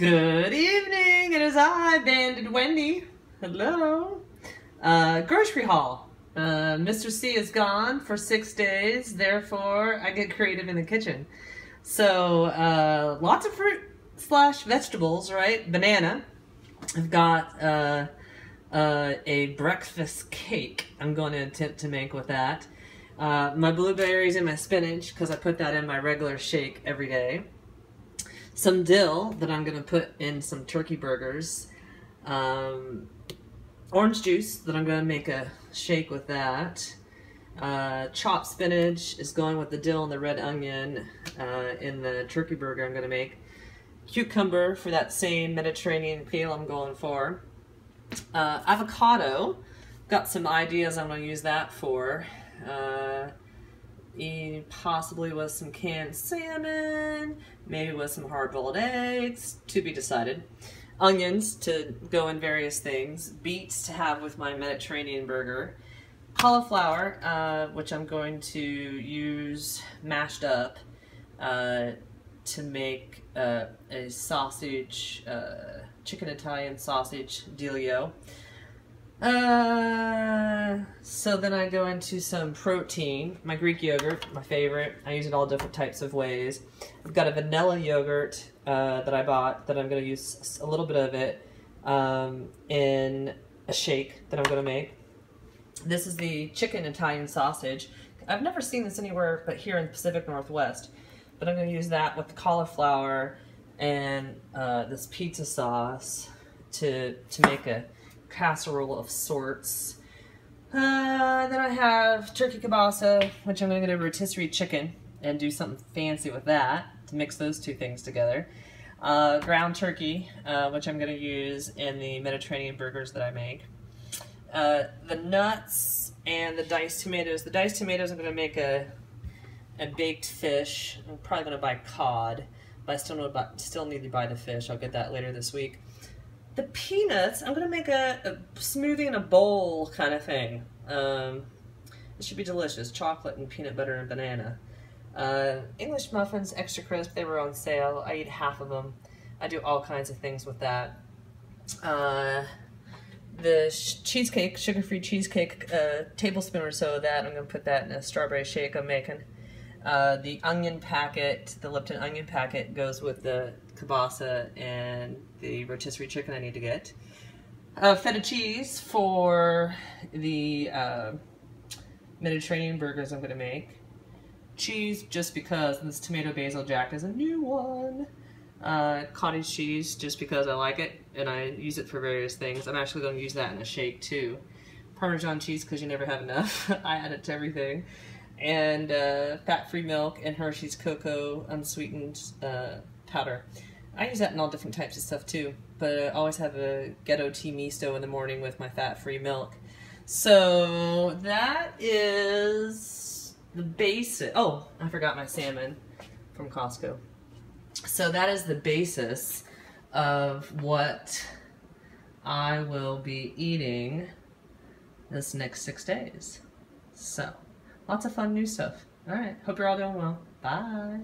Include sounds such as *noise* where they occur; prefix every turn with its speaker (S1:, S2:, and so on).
S1: Good evening. It is I, Banded Wendy. Hello. Uh, grocery haul. Uh, Mr. C is gone for six days, therefore I get creative in the kitchen. So uh, lots of fruit slash vegetables, right? Banana. I've got uh, uh, a breakfast cake I'm going to attempt to make with that. Uh, my blueberries and my spinach because I put that in my regular shake every day some dill that I'm going to put in some turkey burgers, um, orange juice that I'm going to make a shake with that, uh, chopped spinach is going with the dill and the red onion uh, in the turkey burger I'm going to make, cucumber for that same Mediterranean peel I'm going for, uh, avocado, got some ideas I'm going to use that for, uh, possibly with some canned salmon, maybe with some hard-boiled eggs, to be decided. Onions to go in various things, beets to have with my Mediterranean burger, cauliflower, uh, which I'm going to use mashed up uh, to make uh, a sausage, uh, chicken Italian sausage dealio. Uh, so then I go into some protein. My Greek yogurt, my favorite. I use it all different types of ways. I've got a vanilla yogurt uh, that I bought that I'm going to use a little bit of it um, in a shake that I'm going to make. This is the chicken Italian sausage. I've never seen this anywhere but here in the Pacific Northwest. But I'm going to use that with the cauliflower and uh, this pizza sauce to, to make a casserole of sorts. Uh, then I have turkey kielbasa, which I'm to get a rotisserie chicken and do something fancy with that to mix those two things together. Uh, ground turkey, uh, which I'm going to use in the Mediterranean burgers that I make. Uh, the nuts and the diced tomatoes. The diced tomatoes I'm going to make a, a baked fish. I'm probably going to buy cod, but I still, know about, still need to buy the fish. I'll get that later this week the peanuts, I'm going to make a, a, smoothie in a bowl kind of thing. Um, it should be delicious. Chocolate and peanut butter and banana. Uh, English muffins, extra crisp, they were on sale. I eat half of them. I do all kinds of things with that. Uh, the cheesecake, sugar-free cheesecake, a uh, tablespoon or so of that. I'm to put that in a strawberry shake I'm making. Uh, the onion packet, the Lipton onion packet, goes with the kielbasa and the rotisserie chicken I need to get. Uh, feta cheese for the uh, Mediterranean burgers I'm going to make. Cheese, just because this tomato basil jack is a new one. Uh, cottage cheese, just because I like it, and I use it for various things. I'm actually going to use that in a shake, too. Parmesan cheese, because you never have enough. *laughs* I add it to everything and uh, fat-free milk and Hershey's cocoa unsweetened uh, powder. I use that in all different types of stuff too, but I always have a ghetto tea misto in the morning with my fat-free milk. So that is the basic. Oh, I forgot my salmon from Costco. So that is the basis of what I will be eating this next six days. So lots of fun new stuff. All right. Hope you're all doing well. Bye.